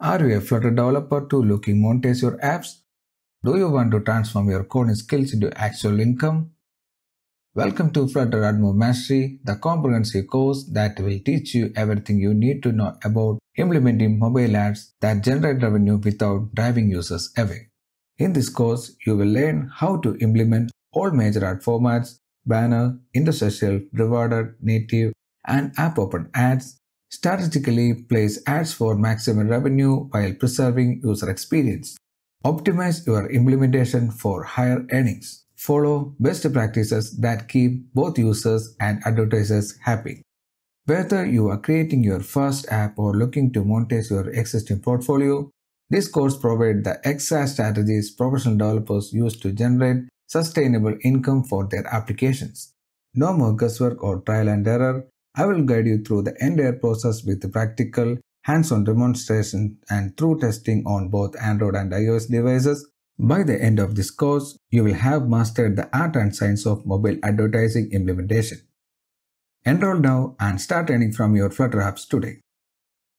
Are you a Flutter developer too looking monetize your apps? Do you want to transform your coding skills into actual income? Welcome to Flutter AdMob Mastery, the comprehensive course that will teach you everything you need to know about implementing mobile ads that generate revenue without driving users away. In this course, you will learn how to implement all major ad formats, banner, interstitial, rewarded, native, and app open ads, strategically place ads for maximum revenue while preserving user experience. Optimize your implementation for higher earnings. Follow best practices that keep both users and advertisers happy. Whether you are creating your first app or looking to monetize your existing portfolio, this course provides the exact strategies professional developers use to generate sustainable income for their applications. No more guesswork or trial and error. I will guide you through the entire process with practical hands-on demonstration and through testing on both Android and iOS devices. By the end of this course, you will have mastered the art and science of mobile advertising implementation. Enroll now and start earning from your Flutter apps today.